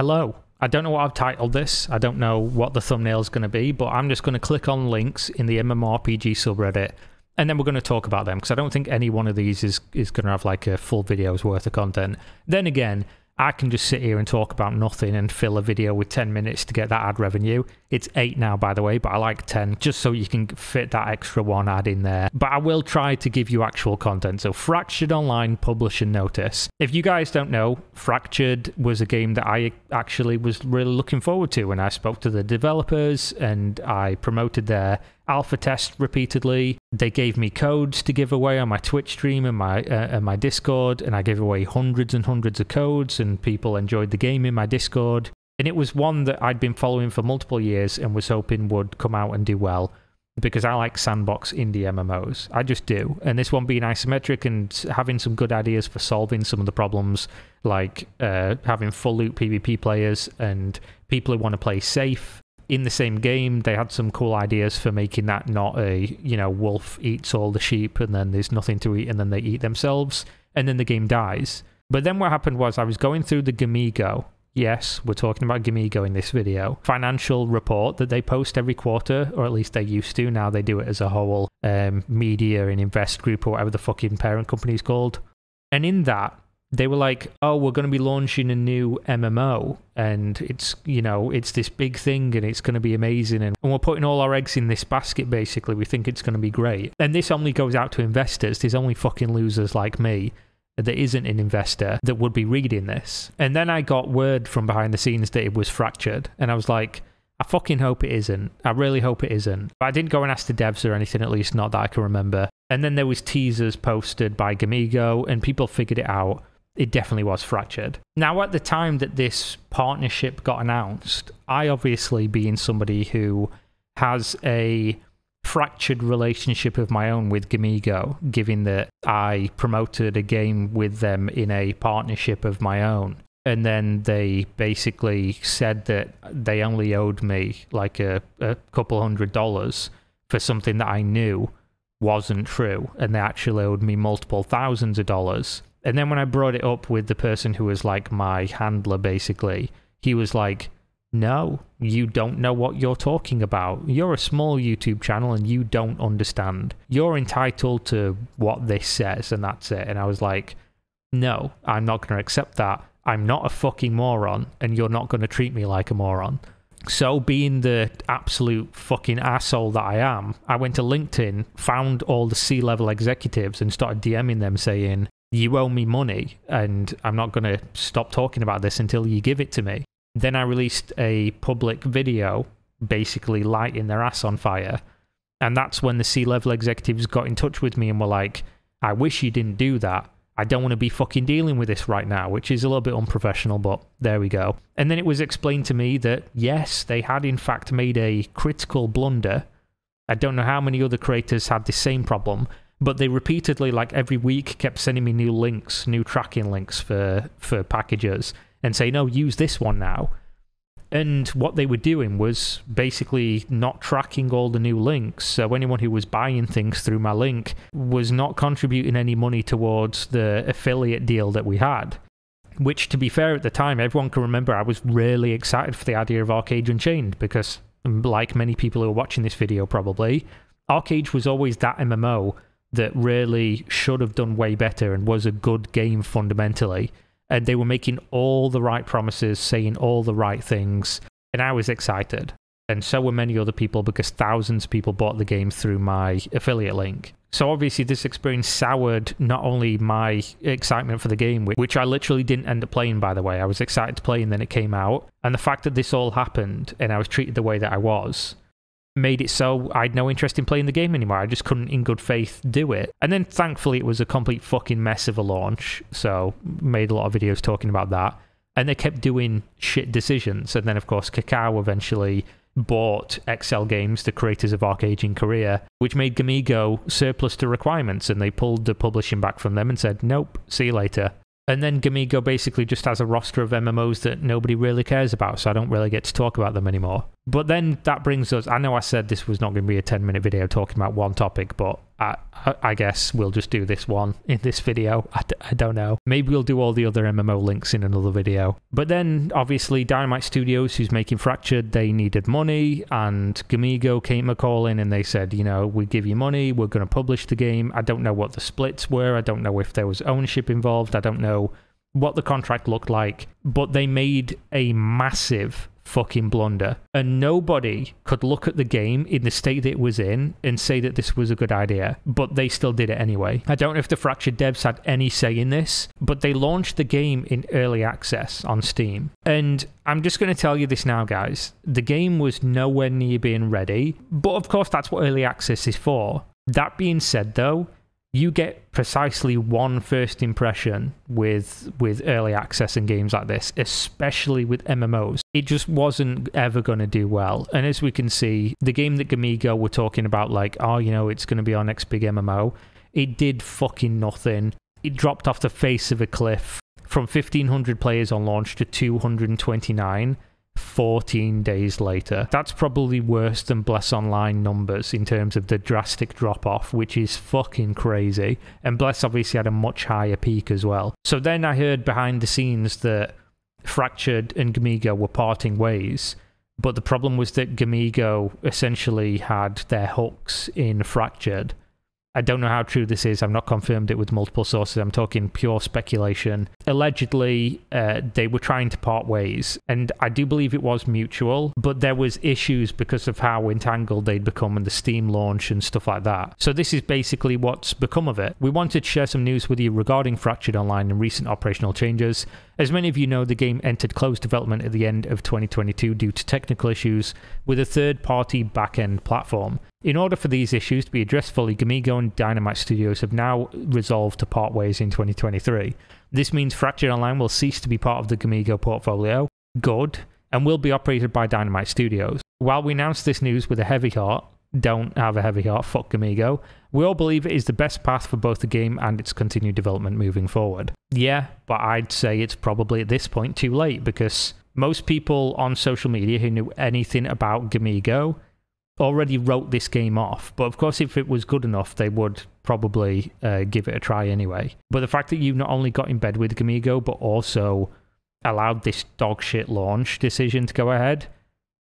Hello. I don't know what I've titled this. I don't know what the thumbnail is going to be, but I'm just going to click on links in the MMORPG subreddit and then we're going to talk about them because I don't think any one of these is, is going to have like a full video's worth of content. Then again, I can just sit here and talk about nothing and fill a video with 10 minutes to get that ad revenue. It's 8 now, by the way, but I like 10 just so you can fit that extra one ad in there. But I will try to give you actual content. So, Fractured Online Publish and Notice. If you guys don't know, Fractured was a game that I actually was really looking forward to when I spoke to the developers and I promoted their alpha test repeatedly. They gave me codes to give away on my Twitch stream and my uh, and my Discord, and I gave away hundreds and hundreds of codes, and people enjoyed the game in my Discord. And it was one that I'd been following for multiple years and was hoping would come out and do well because I like sandbox indie MMOs. I just do. And this one being isometric and having some good ideas for solving some of the problems, like uh, having full loot PvP players and people who want to play safe in the same game, they had some cool ideas for making that not a, you know, wolf eats all the sheep and then there's nothing to eat and then they eat themselves and then the game dies. But then what happened was I was going through the Gamigo. Yes, we're talking about Gamigo in this video. Financial report that they post every quarter, or at least they used to. Now they do it as a whole um, media and invest group or whatever the fucking parent company is called. And in that, they were like, "Oh, we're going to be launching a new MMO, and it's you know it's this big thing, and it's going to be amazing, and, and we're putting all our eggs in this basket. Basically, we think it's going to be great. And this only goes out to investors. There's only fucking losers like me that isn't an investor that would be reading this. And then I got word from behind the scenes that it was fractured, and I was like." I fucking hope it isn't. I really hope it isn't. But I didn't go and ask the devs or anything, at least not that I can remember. And then there was teasers posted by Gamigo, and people figured it out it definitely was fractured. Now, at the time that this partnership got announced, I obviously, being somebody who has a fractured relationship of my own with Gamigo, given that I promoted a game with them in a partnership of my own. And then they basically said that they only owed me like a, a couple hundred dollars for something that I knew wasn't true. And they actually owed me multiple thousands of dollars and then when I brought it up with the person who was like my handler, basically, he was like, no, you don't know what you're talking about. You're a small YouTube channel and you don't understand. You're entitled to what this says, and that's it. And I was like, no, I'm not going to accept that. I'm not a fucking moron, and you're not going to treat me like a moron. So, being the absolute fucking asshole that I am, I went to LinkedIn, found all the C level executives, and started DMing them saying, you owe me money and I'm not going to stop talking about this until you give it to me. Then I released a public video basically lighting their ass on fire. And that's when the C level executives got in touch with me and were like, I wish you didn't do that. I don't want to be fucking dealing with this right now, which is a little bit unprofessional, but there we go. And then it was explained to me that yes, they had in fact made a critical blunder. I don't know how many other creators had the same problem, but they repeatedly like every week kept sending me new links new tracking links for for packages and say no oh, use this one now. And what they were doing was basically not tracking all the new links. So anyone who was buying things through my link was not contributing any money towards the affiliate deal that we had which to be fair at the time everyone can remember i was really excited for the idea of ArcheAge Unchained because like many people who are watching this video probably ArcheAge was always that mmo that really should have done way better and was a good game fundamentally. And they were making all the right promises, saying all the right things, and I was excited. And so were many other people because thousands of people bought the game through my affiliate link. So obviously, this experience soured not only my excitement for the game, which I literally didn't end up playing, by the way. I was excited to play and then it came out. And the fact that this all happened and I was treated the way that I was made it so I had no interest in playing the game anymore. I just couldn't, in good faith, do it. And then thankfully, it was a complete fucking mess of a launch. So, made a lot of videos talking about that. And they kept doing shit decisions. And then, of course, Kakao eventually bought XL Games, the creators of ArcheAge in Korea, which made Gamigo surplus to requirements. And they pulled the publishing back from them and said, nope, see you later. And then Gamigo basically just has a roster of MMOs that nobody really cares about, so I don't really get to talk about them anymore. But then that brings us, I know I said this was not going to be a 10 minute video talking about one topic, but I, guess we'll just do this one in this video. I d- I don't know. Maybe we'll do all the other MMO links in another video. But then, obviously, Dynamight Studios, who's making Fractured, they needed money, and Gamigo came a call in and they said, you know, we give you money, we're going to publish the game. I don't know what the splits were. I don't know if there was ownership involved. I don't know what the contract looked like, but they made a massive fucking blunder. And nobody could look at the game in the state that it was in and say that this was a good idea, but they still did it anyway. I don't know if the Fractured devs had any say in this, but they launched the game in early access on Steam. And I'm just going to tell you this now, guys. The game was nowhere near being ready, but of course, that's what early access is for. That being said, though, you get precisely one first impression with with early access and games like this, especially with MMOs. It just wasn't ever going to do well. And as we can see, the game that Gamigo were talking about, like, oh, you know, it's going to be our next big MMO, it did fucking nothing. It dropped off the face of a cliff from 1500 players on launch to 229 14 days later. That's probably worse than Bless Online numbers in terms of the drastic drop off, which is fucking crazy. And Bless obviously had a much higher peak as well. So then I heard behind the scenes that Fractured and Gamigo were parting ways. But the problem was that Gamigo essentially had their hooks in Fractured I don't know how true this is. I've not confirmed it with multiple sources. I'm talking pure speculation. Allegedly, uh, they were trying to part ways, and I do believe it was mutual, but there was issues because of how entangled they'd become and the Steam launch and stuff like that. So this is basically what's become of it. We wanted to share some news with you regarding Fractured Online and recent operational changes. As many of you know, the game entered closed development at the end of 2022 due to technical issues with a third-party back-end platform. In order for these issues to be addressed fully, Gamigo and Dynamight Studios have now resolved to part ways in 2023. This means Fractured Online will cease to be part of the Gamigo portfolio, good, and will be operated by Dynamight Studios. While we announce this news with a heavy heart, don't have a heavy heart, fuck Gamigo, we all believe it is the best path for both the game and its continued development moving forward. Yeah, but I'd say it's probably at this point too late because most people on social media who knew anything about Gamigo already wrote this game off. But of course, if it was good enough, they would probably uh, give it a try anyway. But the fact that you not only got in bed with Gamigo, but also allowed this dog shit launch decision to go ahead,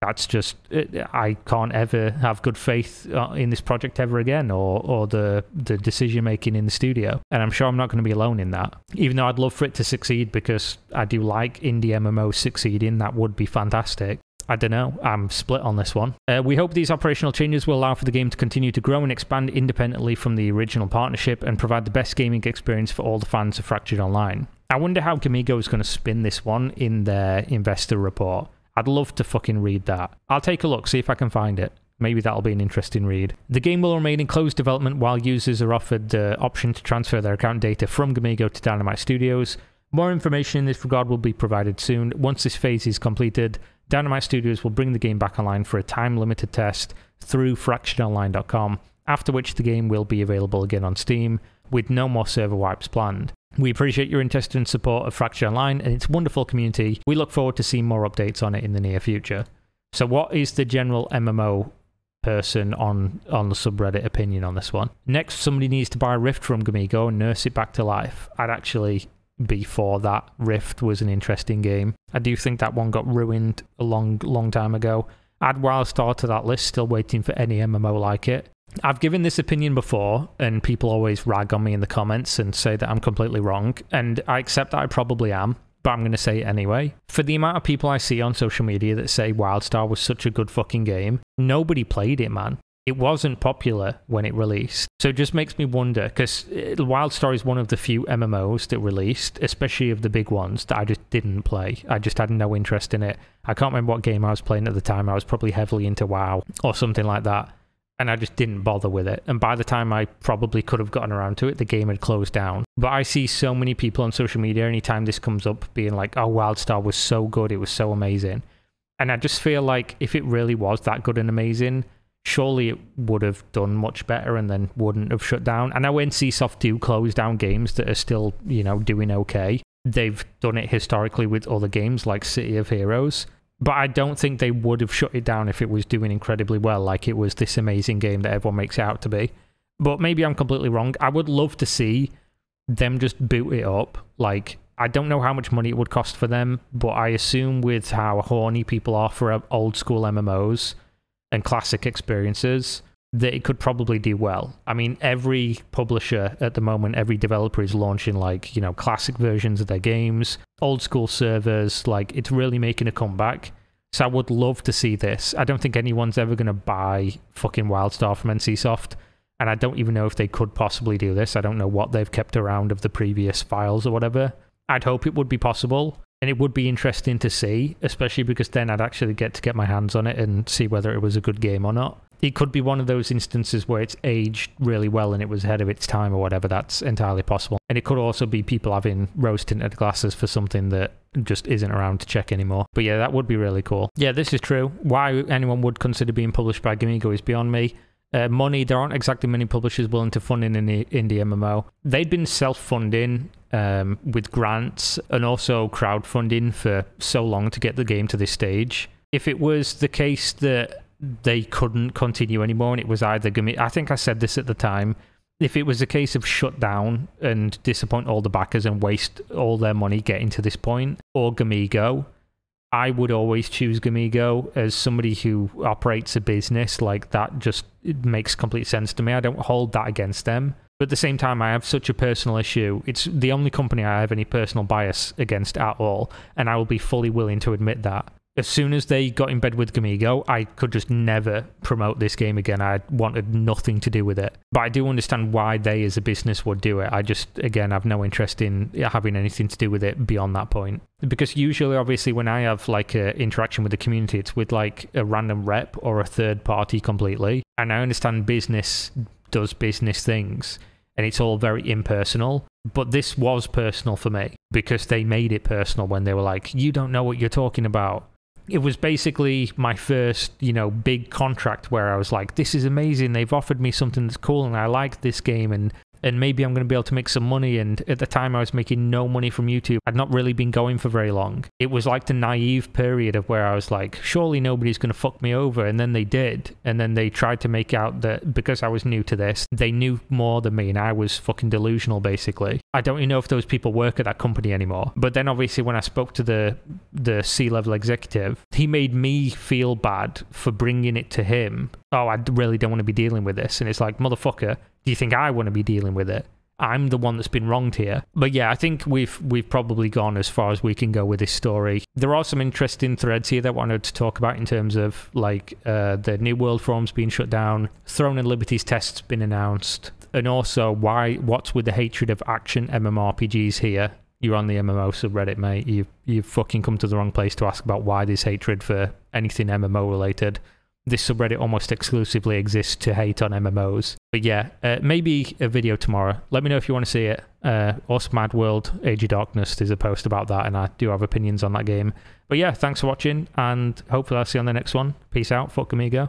that's just uh, I can't ever have good faith uh, in this project ever again, or or the the decision making in the studio. And I'm sure I'm not going to be alone in that. Even though I'd love for it to succeed because I do like indie MMOs succeeding, that would be fantastic. I don't know. I'm split on this one. Uh, we hope these operational changes will allow for the game to continue to grow and expand independently from the original partnership and provide the best gaming experience for all the fans of Fractured Online. I wonder how Gamigo is going to spin this one in their investor report. I'd love to fucking read that. I'll take a look, see if I can find it. Maybe that'll be an interesting read. The game will remain in closed development while users are offered the option to transfer their account data from Gamigo to Dynamight Studios. More information in this regard will be provided soon. Once this phase is completed, Dynamight Studios will bring the game back online for a time limited test through fracturedonline.com, after which the game will be available again on Steam with no more server wipes planned. We appreciate your interest and support of Fractured Online and its wonderful community. We look forward to seeing more updates on it in the near future. So, what is the general MMO person on on the subreddit opinion on this one? Next, somebody needs to buy a Rift from Gamigo and nurse it back to life. I'd actually before that Rift was an interesting game. I do think that one got ruined a long, long time ago. Add Wildstar to that list, still waiting for any MMO like it. I've given this opinion before, and people always rag on me in the comments and say that I'm completely wrong, and I accept that I probably am, but I'm going to say it anyway. For the amount of people I see on social media that say Wildstar was such a good fucking game, nobody played it, man it wasn't popular when it released. So it just makes me wonder because uh, Wild Wildstar is one of the few MMOs that released, especially of the big ones, that I just didn't play. I just had no interest in it. I can't remember what game I was playing at the time. I was probably heavily into WoW or something like that. And I just didn't bother with it. And by the time I probably could have gotten around to it, the game had closed down. But I see so many people on social media anytime this comes up being like, oh, Wildstar was so good. It was so amazing. And I just feel like if it really was that good and amazing, surely it would have done much better and then wouldn't have shut down. And I know NCSoft do close down games that are still, you know, doing okay. They've done it historically with other games like City of Heroes. But I don't think they would have shut it down if it was doing incredibly well, like it was this amazing game that everyone makes it out to be. But maybe I'm completely wrong. I would love to see them just boot it up. Like, I don't know how much money it would cost for them, but I assume with how horny people are for uh, old school MMOs and classic experiences, that it could probably do well. I mean, every publisher at the moment, every developer is launching like, you know, classic versions of their games, old school servers, like it's really making a comeback. So I would love to see this. I don't think anyone's ever going to buy fucking WildStar from NCSoft. And I don't even know if they could possibly do this. I don't know what they've kept around of the previous files or whatever. I'd hope it would be possible. And it would be interesting to see, especially because then I'd actually get to get my hands on it and see whether it was a good game or not it could be one of those instances where it's aged really well and it was ahead of its time or whatever. That's entirely possible. And it could also be people having rose tinted glasses for something that just isn't around to check anymore. But yeah, that would be really cool. Yeah, this is true. Why anyone would consider being published by Gamigo is beyond me. Uh, money, there aren't exactly many publishers willing to fund in the indie MMO. They'd been self funding um, with grants and also crowdfunding for so long to get the game to this stage. If it was the case that they couldn't continue anymore, and it was either Gamigo. I think I said this at the time. If it was a case of shut down and disappoint all the backers and waste all their money getting to this point, or Gamigo, I would always choose Gamigo as somebody who operates a business like that. Just it makes complete sense to me. I don't hold that against them. But at the same time, I have such a personal issue. It's the only company I have any personal bias against at all, and I will be fully willing to admit that as soon as they got in bed with Gamigo, I could just never promote this game again. I wanted nothing to do with it. But I do understand why they as a business would do it. I just, again, have no interest in having anything to do with it beyond that point. Because usually, obviously, when I have like an interaction with the community, it's with like a random rep or a third party completely. And I understand business does business things and it's all very impersonal. But this was personal for me because they made it personal when they were like, you don't know what you're talking about it was basically my first, you know, big contract where I was like, this is amazing. They've offered me something that's cool and I like this game and and maybe I'm going to be able to make some money. And at the time, I was making no money from YouTube. I'd not really been going for very long. It was like the naive period of where I was like, surely nobody's going to fuck me over. And then they did. And then they tried to make out that because I was new to this, they knew more than me and I was fucking delusional, basically. I don't even know if those people work at that company anymore. But then obviously, when I spoke to the, the C level executive, he made me feel bad for bringing it to him. Oh, I really don't want to be dealing with this. And it's like, motherfucker, do you think I want to be dealing with it? I'm the one that's been wronged here. But yeah, I think we've we've probably gone as far as we can go with this story. There are some interesting threads here that I wanted to talk about in terms of like uh, the New World forums being shut down, Throne and Liberty's tests been announced, and also why what's with the hatred of action MMORPGs here. You're on the MMO subreddit, mate. You've you've fucking come to the wrong place to ask about why this hatred for anything MMO related this subreddit almost exclusively exists to hate on MMOs. But yeah, uh, maybe a video tomorrow. Let me know if you want to see it. Uh, Awesome Mad World, Age of Darkness, there's a post about that, and I do have opinions on that game. But yeah, thanks for watching, and hopefully I'll see you on the next one. Peace out. Fuck Amigo.